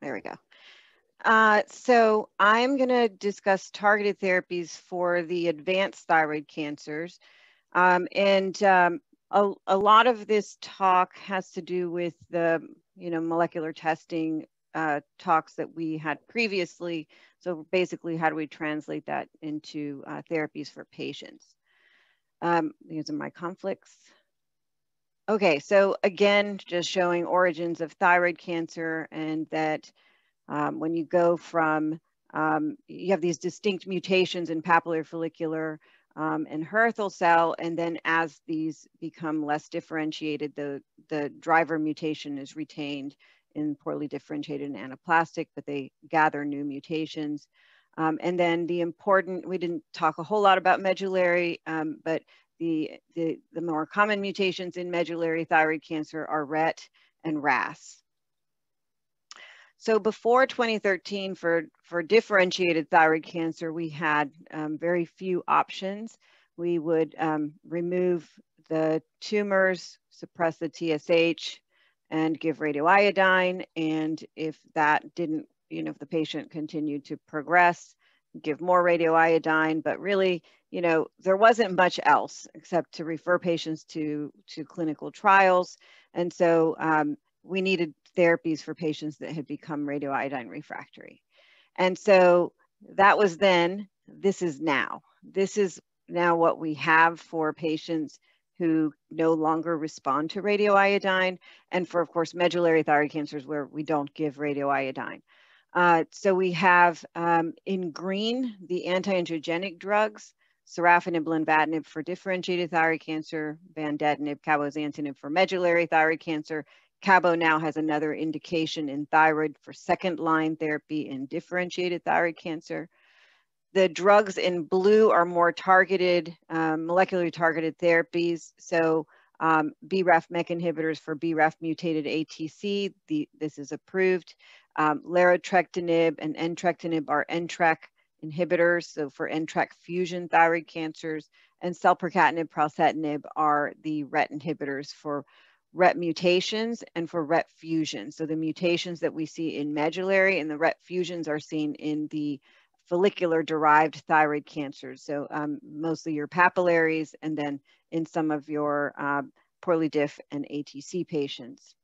there we go. Uh, so I'm going to discuss targeted therapies for the advanced thyroid cancers. Um, and um, a, a, lot of this talk has to do with the, you know, molecular testing uh, talks that we had previously. So basically, how do we translate that into uh, therapies for patients? Um, these are my conflicts. Okay, so again, just showing origins of thyroid cancer and that um, when you go from, um, you have these distinct mutations in papillary follicular um, and Hürthle cell, and then as these become less differentiated, the, the driver mutation is retained in poorly differentiated and anaplastic, but they gather new mutations. Um, and then the important, we didn't talk a whole lot about medullary, um, but the, the, the more common mutations in medullary thyroid cancer are RET and RAS. So before 2013, for, for differentiated thyroid cancer, we had um, very few options. We would um, remove the tumors, suppress the TSH, and give radioiodine. And if that didn't, you know, if the patient continued to progress, give more radioiodine. But really, you know, there wasn't much else except to refer patients to, to clinical trials. And so um, we needed therapies for patients that had become radioiodine refractory. And so that was then, this is now. This is now what we have for patients who no longer respond to radioiodine, and for, of course, medullary thyroid cancers where we don't give radioiodine. Uh, so we have um, in green the anti-angiogenic drugs, sorafenib, lenvatinib for differentiated thyroid cancer, vandetanib, cabozantinib for medullary thyroid cancer, Cabo now has another indication in thyroid for second line therapy in differentiated thyroid cancer. The drugs in blue are more targeted, um, molecularly targeted therapies. So um, BRAF MEK inhibitors for BRAF mutated ATC, the, this is approved. Um, larotrectinib and entrectinib are NTRK inhibitors, so for NTRK fusion thyroid cancers, and selpercatinib, pralsetinib are the RET inhibitors for RET mutations and for RET fusions. So the mutations that we see in medullary and the RET fusions are seen in the follicular derived thyroid cancers. So um, mostly your papillaries and then in some of your uh, poorly diff and ATC patients.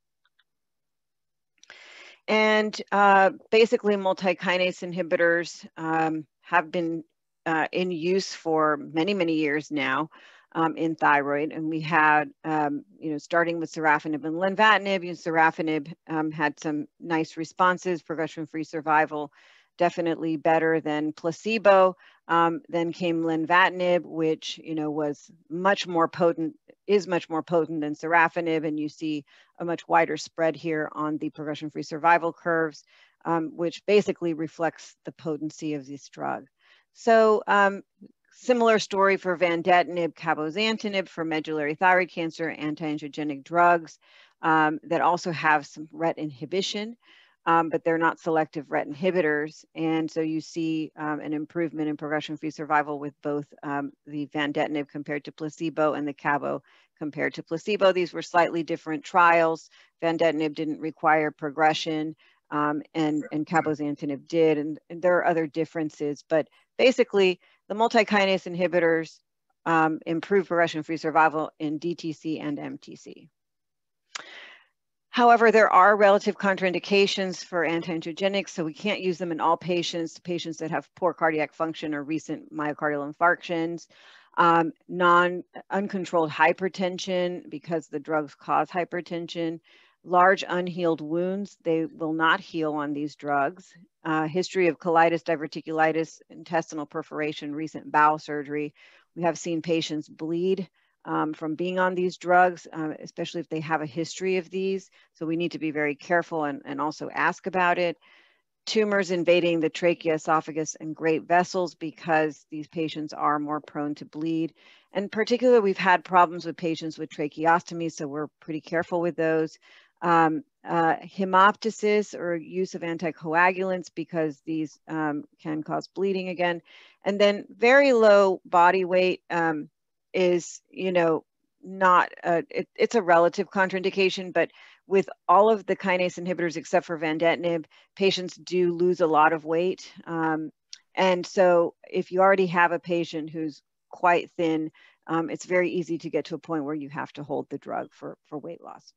And uh, basically multi-kinase inhibitors um, have been uh, in use for many, many years now um, in thyroid. And we had, um, you know, starting with sorafenib and lenvatinib, you know, sorafenib um, had some nice responses, progression-free survival, definitely better than placebo. Um, then came lenvatinib, which, you know, was much more potent, is much more potent than sorafenib. And you see a much wider spread here on the progression-free survival curves, um, which basically reflects the potency of this drug. So um, Similar story for vandetanib, cabozantinib for medullary thyroid cancer, anti-angiogenic drugs um, that also have some RET inhibition, um, but they're not selective RET inhibitors. And so you see um, an improvement in progression-free survival with both um, the vandetanib compared to placebo and the cabo compared to placebo. These were slightly different trials. Vandetanib didn't require progression um, and, and cabozantinib did. And, and there are other differences, but basically the multi-kinase inhibitors um, improve progression-free survival in DTC and MTC. However, there are relative contraindications for anti-angiogenics, so we can't use them in all patients, patients that have poor cardiac function or recent myocardial infarctions, um, non-uncontrolled hypertension because the drugs cause hypertension, large unhealed wounds, they will not heal on these drugs. Uh, history of colitis, diverticulitis, intestinal perforation, recent bowel surgery. We have seen patients bleed um, from being on these drugs, uh, especially if they have a history of these. So we need to be very careful and, and also ask about it. Tumors invading the trachea, esophagus, and great vessels because these patients are more prone to bleed. And particularly, we've had problems with patients with tracheostomy, so we're pretty careful with those um, uh, hemoptysis or use of anticoagulants because these um, can cause bleeding again. And then very low body weight um, is, you know, not, a, it, it's a relative contraindication, but with all of the kinase inhibitors except for vandetanib, patients do lose a lot of weight. Um, and so if you already have a patient who's quite thin, um, it's very easy to get to a point where you have to hold the drug for, for weight loss.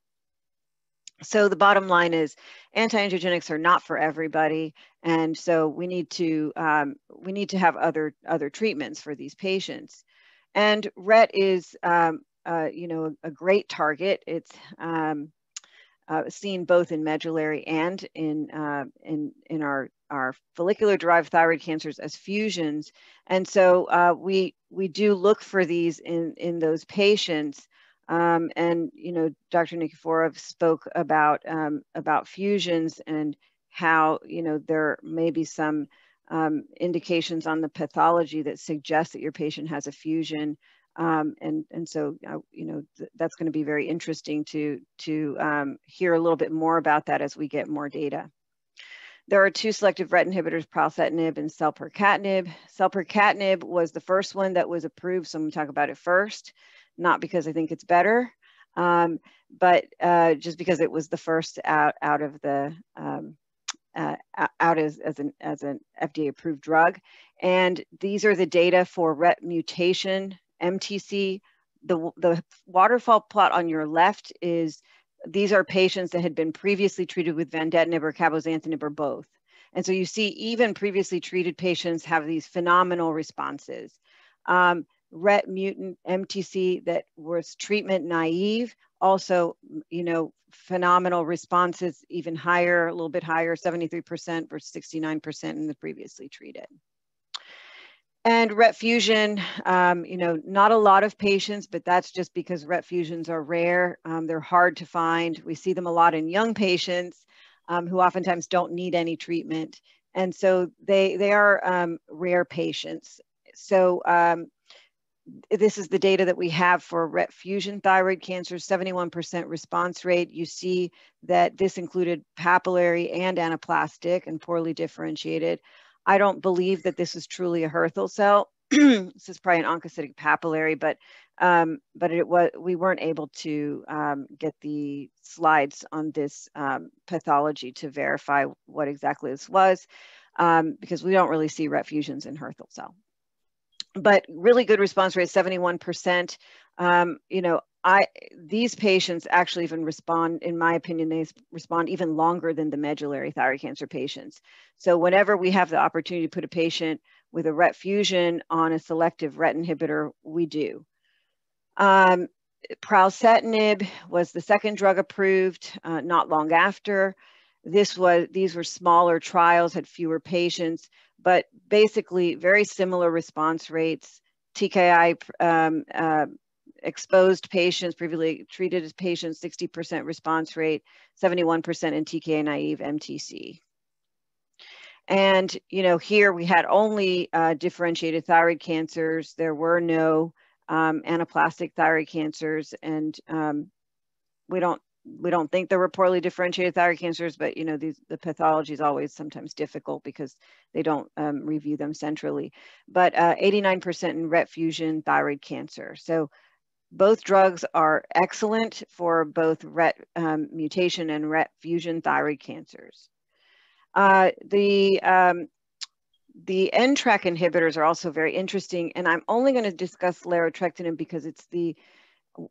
So the bottom line is anti-angiogenics are not for everybody. And so we need to, um, we need to have other, other treatments for these patients. And RET is, um, uh, you know, a, a, great target. It's um, uh, seen both in medullary and in, uh, in, in our, our follicular derived thyroid cancers as fusions. And so uh, we, we do look for these in, in those patients. Um, and, you know, Dr. Nikiforov spoke about, um, about fusions and how, you know, there may be some um, indications on the pathology that suggest that your patient has a fusion. Um, and and so uh, you know th that's going to be very interesting to to um, hear a little bit more about that as we get more data. There are two selective RET inhibitors, pralsetinib and selpercatinib. Selpercatinib was the first one that was approved, so I'm going to talk about it first, not because I think it's better, um, but uh, just because it was the first out out of the um, uh, out as, as an as an FDA approved drug. And these are the data for RET mutation MTC. The, the waterfall plot on your left is, these are patients that had been previously treated with vandetanib or cabozantinib or both. And so you see even previously treated patients have these phenomenal responses. Um, RET mutant MTC that was treatment naive, also, you know, phenomenal responses, even higher, a little bit higher, 73% versus 69% in the previously treated. And RET fusion, um, you know, not a lot of patients, but that's just because RET fusions are rare. Um, they're hard to find. We see them a lot in young patients um, who oftentimes don't need any treatment. And so they, they are um, rare patients. So um, this is the data that we have for RET fusion thyroid cancer, 71% response rate. You see that this included papillary and anaplastic and poorly differentiated. I don't believe that this is truly a Hürthle cell. this is probably an oncocytic papillary, but um, but it was we weren't able to um, get the slides on this um, pathology to verify what exactly this was um, because we don't really see RET fusions in Hürthle cell. But really good response rate, 71%. Um, you know, I these patients actually even respond, in my opinion, they respond even longer than the medullary thyroid cancer patients. So whenever we have the opportunity to put a patient with a RET fusion on a selective RET inhibitor, we do. Um, pralsetinib was the second drug approved uh, not long after. This was these were smaller trials, had fewer patients, but basically very similar response rates. TKI um, uh, exposed patients, previously treated as patients, 60% response rate, 71% in TKI naive MTC. And, you know, here we had only uh, differentiated thyroid cancers. There were no um, anaplastic thyroid cancers. And um, we don't we don't think there were poorly differentiated thyroid cancers, but you know, these, the pathology is always sometimes difficult because they don't um, review them centrally. But 89% uh, in RET fusion thyroid cancer. So both drugs are excellent for both RET um, mutation and RET fusion thyroid cancers. Uh, the um, the NTRK inhibitors are also very interesting, and I'm only going to discuss larotrectinib because it's the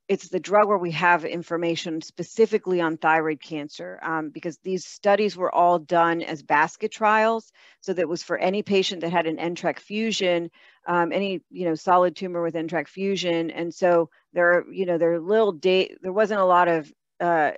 it's the drug where we have information specifically on thyroid cancer um, because these studies were all done as basket trials. So that was for any patient that had an NTRK fusion, um, any you know solid tumor with NTRK fusion, and so there you know there little date there wasn't a lot of uh,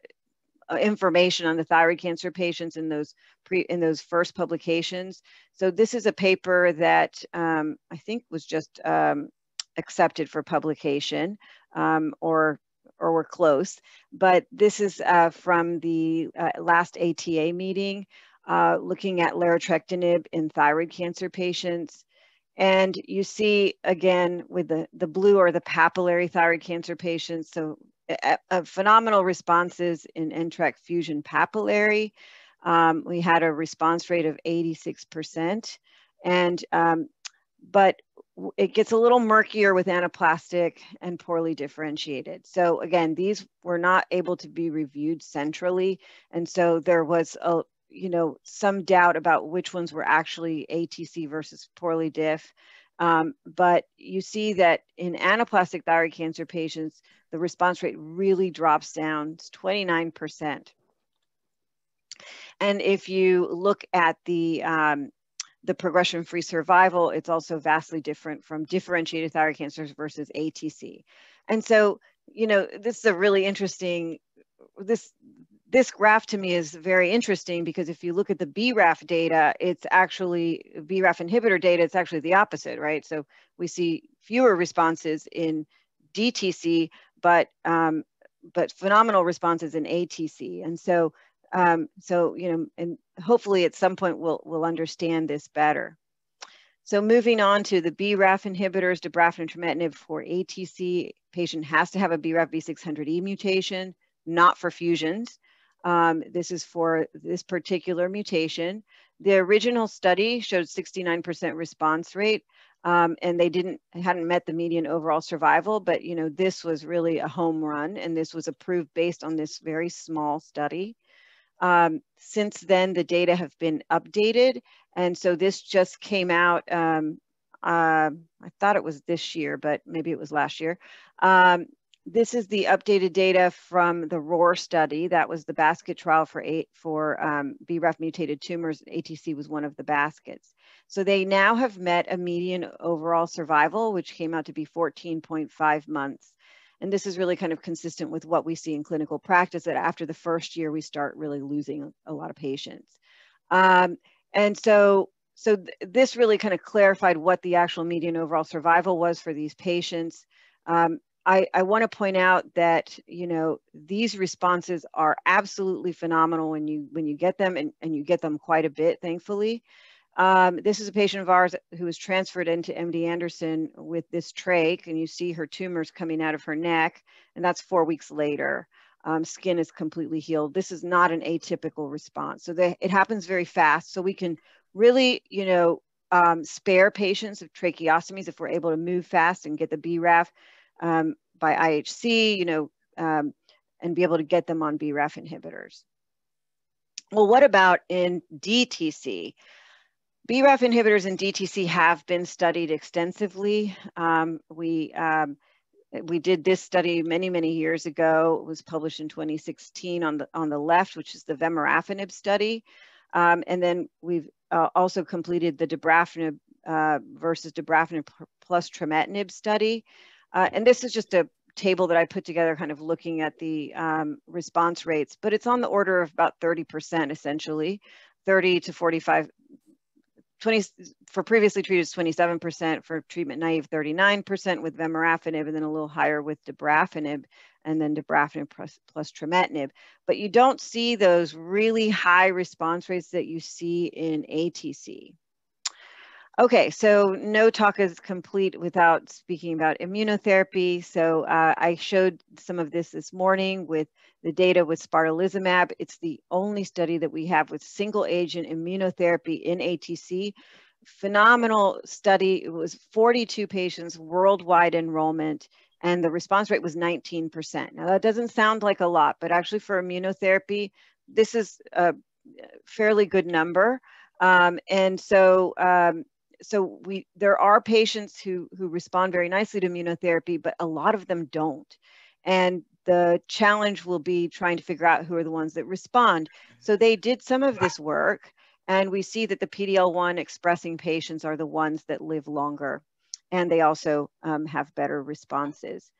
information on the thyroid cancer patients in those pre in those first publications. So this is a paper that um, I think was just um, accepted for publication um, or or we're close. But this is uh, from the uh, last ATA meeting, uh, looking at larotrectinib in thyroid cancer patients. And you see again with the, the blue or the papillary thyroid cancer patients, so phenomenal responses in NTRK fusion papillary. Um, we had a response rate of 86%. And, um, but it gets a little murkier with anaplastic and poorly differentiated. So again, these were not able to be reviewed centrally. And so there was a, you know, some doubt about which ones were actually ATC versus poorly diff. Um, but you see that in anaplastic thyroid cancer patients, the response rate really drops down, it's 29%. And if you look at the um, the progression-free survival, it's also vastly different from differentiated thyroid cancers versus ATC. And so, you know, this is a really interesting, this, this graph to me is very interesting because if you look at the BRAF data, it's actually BRAF inhibitor data, it's actually the opposite, right? So we see fewer responses in DTC, but um, but phenomenal responses in ATC. And so um, so, you know, and hopefully at some point we'll, we'll understand this better. So moving on to the BRAF inhibitors, dabrafenib and trametinib for ATC, patient has to have a BRAF V600E mutation, not for fusions. Um, this is for this particular mutation. The original study showed 69% response rate, um, and they didn't hadn't met the median overall survival. But you know, this was really a home run, and this was approved based on this very small study. Um, since then, the data have been updated. And so this just came out, um, uh, I thought it was this year, but maybe it was last year. Um, this is the updated data from the ROAR study. That was the basket trial for eight for um, BRAF mutated tumors. ATC was one of the baskets. So they now have met a median overall survival, which came out to be 14.5 months. And this is really kind of consistent with what we see in clinical practice that after the first year, we start really losing a lot of patients. Um, and so, so th this really kind of clarified what the actual median overall survival was for these patients. Um, I, I want to point out that you know these responses are absolutely phenomenal when you when you get them and, and you get them quite a bit, thankfully. Um, this is a patient of ours who was transferred into MD Anderson with this trach, and you see her tumors coming out of her neck, and that's four weeks later. Um, skin is completely healed. This is not an atypical response. So they, it happens very fast. So we can really, you know, um, spare patients of tracheostomies if we're able to move fast and get the BRAF um, by IHC, you know, um, and be able to get them on BRAF inhibitors. Well, what about in DTC? BRAF inhibitors and DTC have been studied extensively. Um, we, um, we did this study many, many years ago. It was published in 2016 on the, on the left, which is the vemurafenib study. Um, and then we've uh, also completed the dabrafenib uh, versus dabrafenib plus trametinib study. Uh, and this is just a table that I put together kind of looking at the um, response rates, but it's on the order of about 30% essentially, 30 to 45 20 for previously treated is 27%, for treatment naive 39% with vemurafenib, and then a little higher with dabrafenib, and then dabrafenib plus, plus trametinib. But you don't see those really high response rates that you see in ATC. Okay, so no talk is complete without speaking about immunotherapy. So uh, I showed some of this this morning with the data with spartalizumab. It's the only study that we have with single agent immunotherapy in ATC. Phenomenal study. It was 42 patients, worldwide enrollment, and the response rate was 19%. Now that doesn't sound like a lot, but actually for immunotherapy, this is a fairly good number. Um, and so um, so we there are patients who who respond very nicely to immunotherapy, but a lot of them don't. And the challenge will be trying to figure out who are the ones that respond. So they did some of this work, and we see that the PD-L1 expressing patients are the ones that live longer, and they also um, have better responses.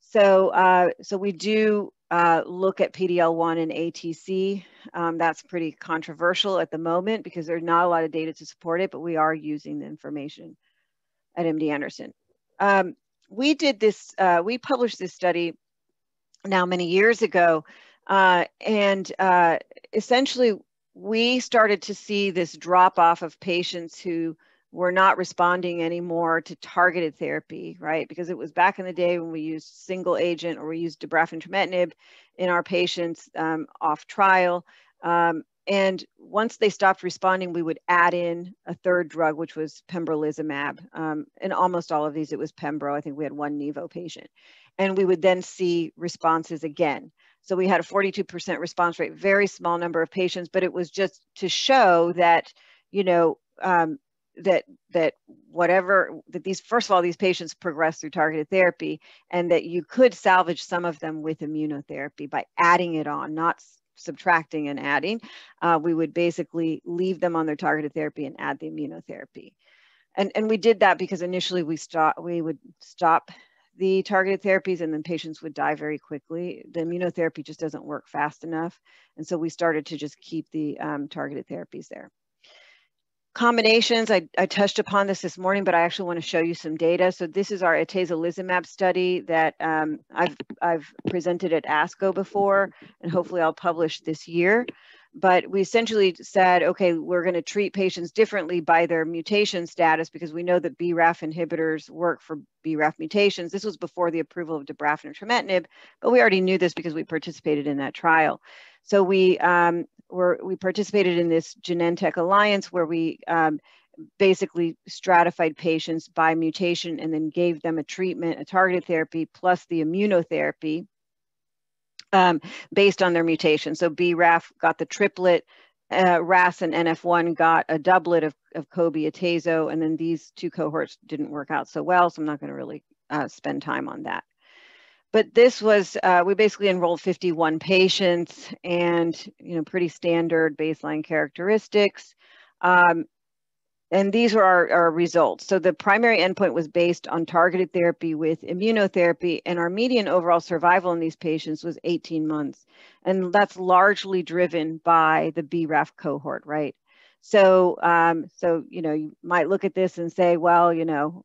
So, uh, so we do uh, look at PD-L1 and ATC. Um, that's pretty controversial at the moment because there's not a lot of data to support it, but we are using the information at MD Anderson. Um, we did this, uh, we published this study now many years ago, uh, and uh, essentially we started to see this drop off of patients who we're not responding anymore to targeted therapy, right? Because it was back in the day when we used single agent or we used dabrafenib trametinib in our patients um, off trial. Um, and once they stopped responding, we would add in a third drug, which was pembrolizumab. Um, in almost all of these, it was pembro. I think we had one Nivo patient. And we would then see responses again. So we had a 42% response rate, very small number of patients, but it was just to show that, you know, um, that that whatever that these first of all these patients progress through targeted therapy and that you could salvage some of them with immunotherapy by adding it on not subtracting and adding. Uh, we would basically leave them on their targeted therapy and add the immunotherapy. And and we did that because initially we stop we would stop the targeted therapies and then patients would die very quickly. The immunotherapy just doesn't work fast enough. And so we started to just keep the um, targeted therapies there Combinations, I, I, touched upon this this morning, but I actually want to show you some data. So this is our atezolizumab study that um, I've, I've presented at ASCO before, and hopefully I'll publish this year. But we essentially said, okay, we're going to treat patients differently by their mutation status because we know that BRAF inhibitors work for BRAF mutations. This was before the approval of dabrafenib and trametinib, but we already knew this because we participated in that trial. So we um, were we participated in this Genentech alliance where we um, basically stratified patients by mutation and then gave them a treatment, a targeted therapy plus the immunotherapy um, based on their mutation. So BRAF got the triplet, uh, RAS and NF1 got a doublet of, of COBI Atezo, and then these two cohorts didn't work out so well, so I'm not going to really uh, spend time on that but this was uh, we basically enrolled 51 patients and you know pretty standard baseline characteristics um, and these were our, our results. So the primary endpoint was based on targeted therapy with immunotherapy and our median overall survival in these patients was 18 months. And that's largely driven by the braf cohort right? So um, so you know you might look at this and say well you know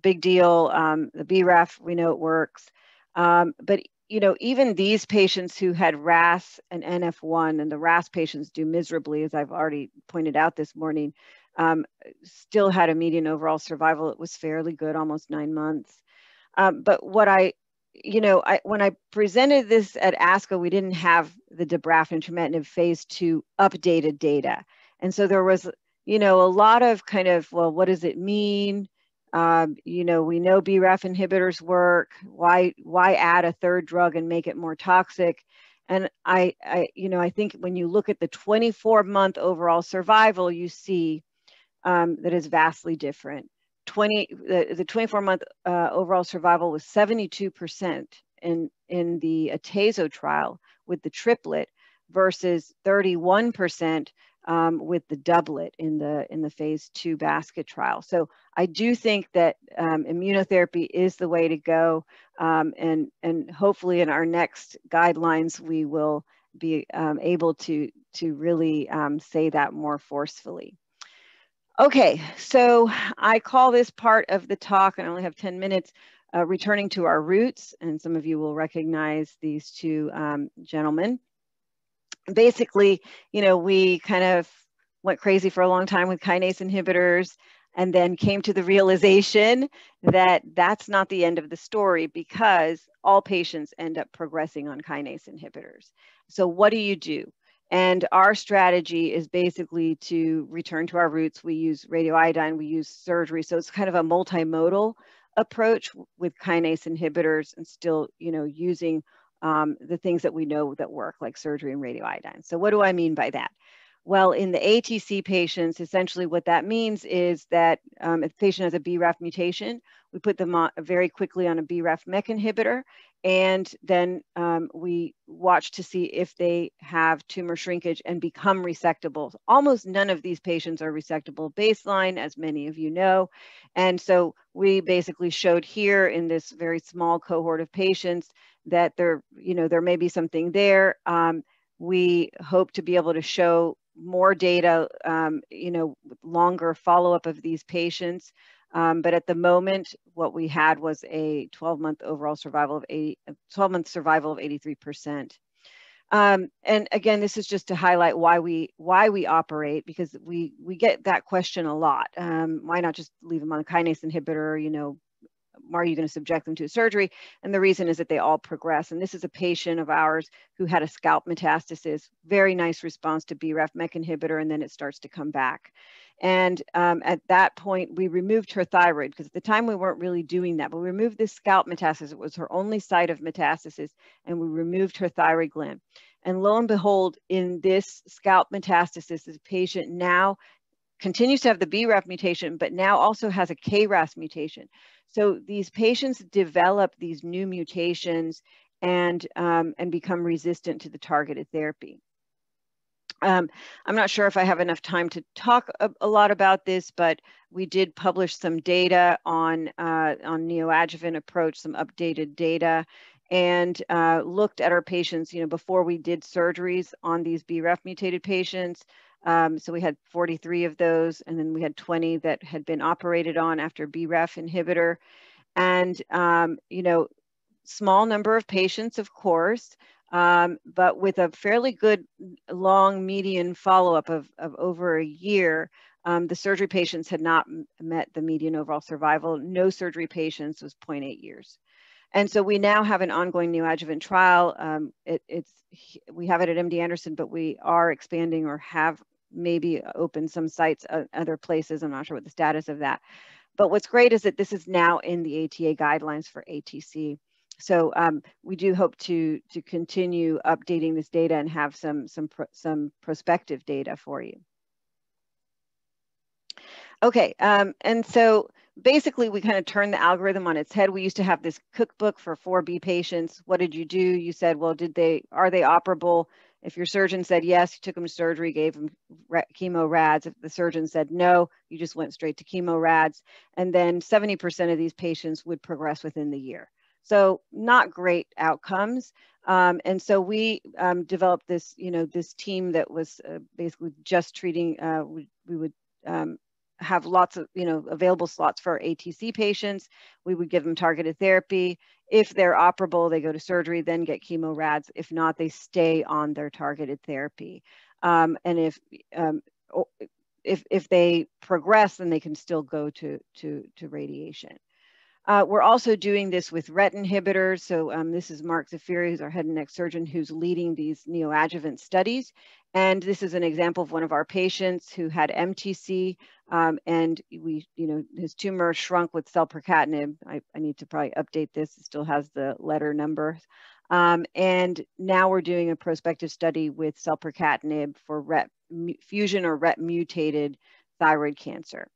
big deal um, the braf we know it works. Um, but you know, even these patients who had RAS and NF1, and the RAS patients do miserably, as I've already pointed out this morning, um, still had a median overall survival. It was fairly good, almost nine months. Um, but what I, you know, I, when I presented this at ASCO, we didn't have the dabrafenib trametinib phase two updated data. And so there was, you know, a lot of kind of, well, what does it mean? Um, you know, we know BRAF inhibitors work. Why why add a third drug and make it more toxic? And I, I you know, I think when you look at the 24 month overall survival, you see um, that is vastly different. 20 the, the 24 month uh, overall survival was 72% in in the Atezo trial with the triplet versus 31% um, with the doublet in the in the phase two basket trial. So I do think that um, immunotherapy is the way to go, um, and and hopefully in our next guidelines we will be um, able to to really um, say that more forcefully. Okay, so I call this part of the talk, and I only have 10 minutes, uh, returning to our roots, and some of you will recognize these two um, gentlemen basically, you know, we kind of went crazy for a long time with kinase inhibitors and then came to the realization that that's not the end of the story because all patients end up progressing on kinase inhibitors. So what do you do? And our strategy is basically to return to our roots. We use radioiodine, we use surgery. So it's kind of a multimodal approach with kinase inhibitors and still, you know, using um, the things that we know that work, like surgery and radioiodine. So what do I mean by that? Well, in the ATC patients, essentially what that means is that um, if the patient has a BRAF mutation, we put them on, very quickly on a BRAF MEK inhibitor, and then um, we watch to see if they have tumor shrinkage and become resectable. Almost none of these patients are resectable baseline, as many of you know. And so we basically showed here in this very small cohort of patients that there, you know, there may be something there. Um, we hope to be able to show more data, um, you know, longer follow-up of these patients. Um, but at the moment, what we had was a 12-month overall survival of 80, 12-month survival of 83%. Um, and again, this is just to highlight why we why we operate because we we get that question a lot. Um, why not just leave them on a kinase inhibitor? You know, why are you going to subject them to surgery? And the reason is that they all progress. And this is a patient of ours who had a scalp metastasis, very nice response to BRAF MEK inhibitor, and then it starts to come back. And um, at that point, we removed her thyroid because at the time we weren't really doing that, but we removed the scalp metastasis. It was her only site of metastasis, and we removed her thyroid gland. And lo and behold, in this scalp metastasis, this patient now continues to have the BRAF mutation, but now also has a KRAS mutation. So these patients develop these new mutations and, um, and become resistant to the targeted therapy. Um, I'm not sure if I have enough time to talk a, a, lot about this, but we did publish some data on, uh, on neoadjuvant approach, some updated data, and uh, looked at our patients, you know, before we did surgeries on these BRAF mutated patients. Um, so we had 43 of those, and then we had 20 that had been operated on after BRAF inhibitor. And, um, you know, small number of patients, of course, um, but with a fairly good long median follow-up of, of over a year, um, the surgery patients had not met the median overall survival. No surgery patients was 0.8 years. And so we now have an ongoing neoadjuvant trial. Um, it, it's we have it at MD Anderson, but we are expanding or have maybe opened some sites uh, other places. I'm not sure what the status of that. But what's great is that this is now in the ATA guidelines for ATC. So um, we do hope to to continue updating this data and have some some pro some prospective data for you. Okay, um, and so basically we kind of turned the algorithm on its head. We used to have this cookbook for 4B patients. What did you do? You said, well, did they are they operable? If your surgeon said yes, you took them to surgery, gave them chemo rads. If the surgeon said no, you just went straight to chemo rads. And then 70% of these patients would progress within the year. So not great outcomes. Um, and so we um, developed this, you know, this team that was uh, basically just treating, uh, we, we, would um, have lots of, you know, available slots for ATC patients. We would give them targeted therapy. If they're operable, they go to surgery, then get chemo rads. If not, they stay on their targeted therapy. Um, and if, um, if, if they progress, then they can still go to, to, to radiation. Uh, we're also doing this with RET inhibitors. So um, this is Mark Zafereo, who's our head and neck surgeon, who's leading these neoadjuvant studies. And this is an example of one of our patients who had MTC um, and we, you know, his tumor shrunk with selpercatinib. I, I, need to probably update this. It still has the letter number. Um, and now we're doing a prospective study with selpercatinib for RET fusion or RET mutated thyroid cancer.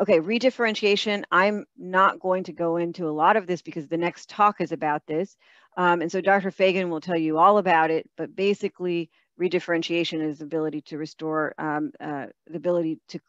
Okay, redifferentiation. I'm not going to go into a lot of this because the next talk is about this. Um, and so Dr. Fagin will tell you all about it, but basically redifferentiation is the ability to restore um, uh, the ability to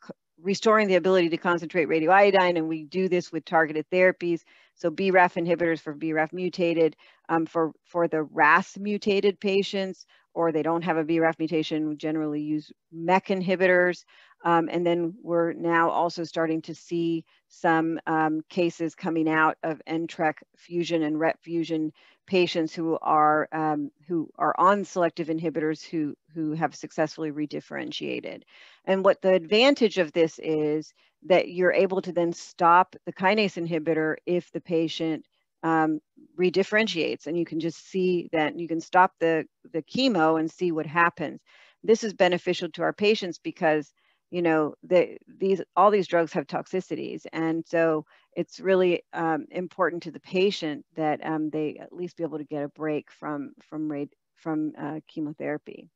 restoring the ability to concentrate radioiodine, and we do this with targeted therapies. So BRAF inhibitors for BRAF mutated, um, for, for the RAS mutated patients, or they don't have a BRAF mutation, we generally use MEK inhibitors. Um, and then we're now also starting to see some um, cases coming out of NTRK fusion and RET fusion patients who are um, who are on selective inhibitors who who have successfully redifferentiated. And what the advantage of this is that you're able to then stop the kinase inhibitor if the patient um, redifferentiates, and you can just see that you can stop the the chemo and see what happens. This is beneficial to our patients because you know, the, these all these drugs have toxicities, and so it's really um, important to the patient that um, they at least be able to get a break from from from uh, chemotherapy.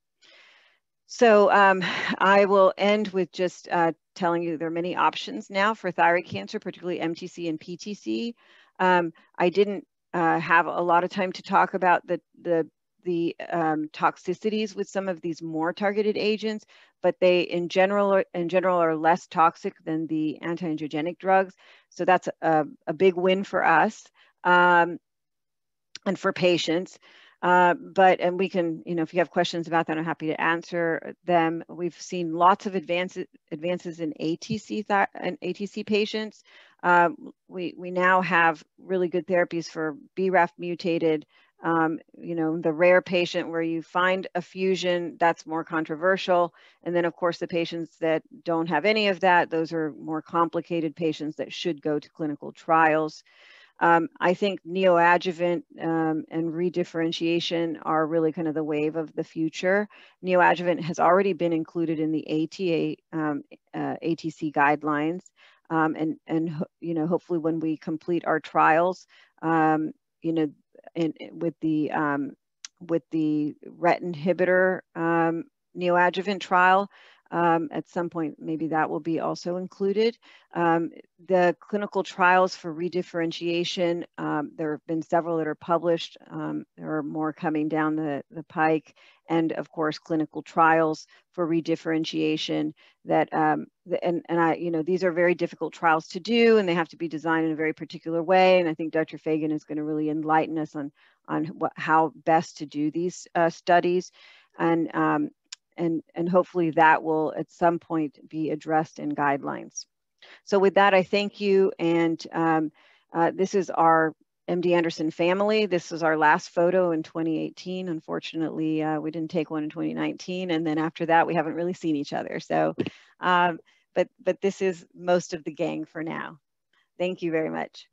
So um, I will end with just uh, telling you there are many options now for thyroid cancer, particularly MTC and PTC. Um, I didn't uh, have a lot of time to talk about the the the um, toxicities with some of these more targeted agents, but they in general are, in general are less toxic than the anti-angiogenic drugs. So that's a, a big win for us um, and for patients. Uh, but and we can, you know, if you have questions about that, I'm happy to answer them. We've seen lots of advances advances in ATC and ATC patients. Um, we we now have really good therapies for BRAF mutated um, you know, the rare patient where you find a fusion, that's more controversial. And then of course, the patients that don't have any of that, those are more complicated patients that should go to clinical trials. Um, I think neoadjuvant um, and redifferentiation are really kind of the wave of the future. Neoadjuvant has already been included in the ATA, um, uh, ATC guidelines. Um, and, and, you know, hopefully when we complete our trials, um, you know, in, with the, um, with the RET inhibitor neoadjuvant trial, um, at some point, maybe that will be also included. Um, the clinical trials for redifferentiation, um, there have been several that are published. Um, there are more coming down the, the pike. And of course, clinical trials for redifferentiation that, um, and, and I, you know, these are very difficult trials to do and they have to be designed in a very particular way. And I think Dr. Fagin is going to really enlighten us on, on what, how best to do these uh, studies. And, um, and, and hopefully that will at some point be addressed in guidelines. So with that, I thank you. And um, uh, this is our MD Anderson family. This is our last photo in 2018. Unfortunately, uh, we didn't take one in 2019. And then after that, we haven't really seen each other. So, um, but, but this is most of the gang for now. Thank you very much.